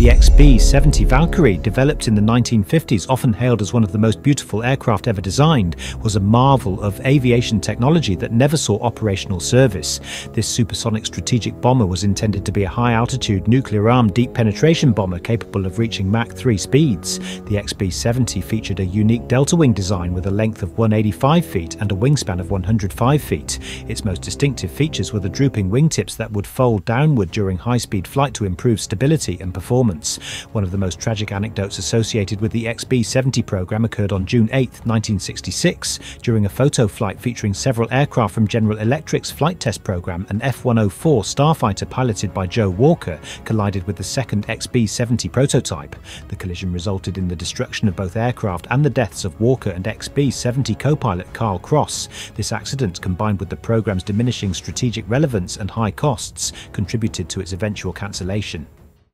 The XB-70 Valkyrie, developed in the 1950s, often hailed as one of the most beautiful aircraft ever designed, was a marvel of aviation technology that never saw operational service. This supersonic strategic bomber was intended to be a high-altitude nuclear-armed deep penetration bomber capable of reaching Mach 3 speeds. The XB-70 featured a unique delta wing design with a length of 185 feet and a wingspan of 105 feet. Its most distinctive features were the drooping wingtips that would fold downward during high-speed flight to improve stability and performance performance. One of the most tragic anecdotes associated with the XB 70 program occurred on June 8, 1966, during a photo flight featuring several aircraft from General Electric's flight test program. An F 104 starfighter piloted by Joe Walker collided with the second XB 70 prototype. The collision resulted in the destruction of both aircraft and the deaths of Walker and XB 70 co pilot Carl Cross. This accident, combined with the program's diminishing strategic relevance and high costs, contributed to its eventual cancellation.